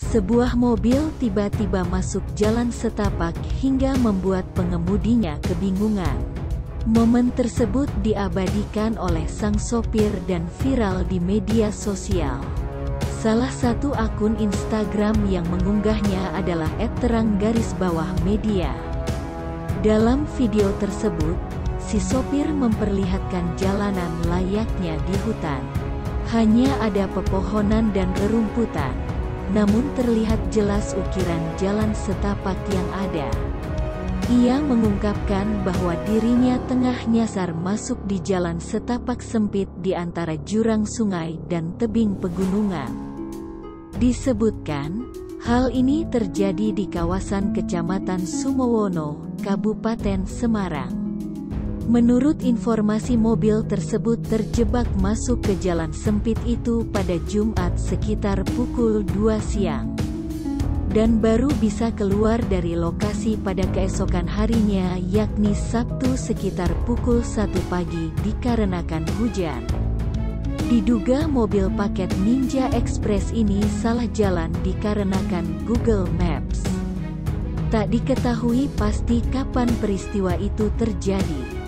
Sebuah mobil tiba-tiba masuk jalan setapak hingga membuat pengemudinya kebingungan. Momen tersebut diabadikan oleh sang sopir dan viral di media sosial. Salah satu akun Instagram yang mengunggahnya adalah @terang_media. Dalam video tersebut, si sopir memperlihatkan jalanan layaknya di hutan. Hanya ada pepohonan dan rerumputan, namun terlihat jelas ukiran jalan setapak yang ada. Ia mengungkapkan bahwa dirinya tengah nyasar masuk di jalan setapak sempit di antara jurang sungai dan tebing pegunungan. Disebutkan, hal ini terjadi di kawasan Kecamatan Sumowono, Kabupaten Semarang. Menurut informasi mobil tersebut terjebak masuk ke jalan sempit itu pada Jumat sekitar pukul 2 siang dan baru bisa keluar dari lokasi pada keesokan harinya yakni Sabtu sekitar pukul 1 pagi dikarenakan hujan. Diduga mobil paket Ninja Express ini salah jalan dikarenakan Google Maps. Tak diketahui pasti kapan peristiwa itu terjadi.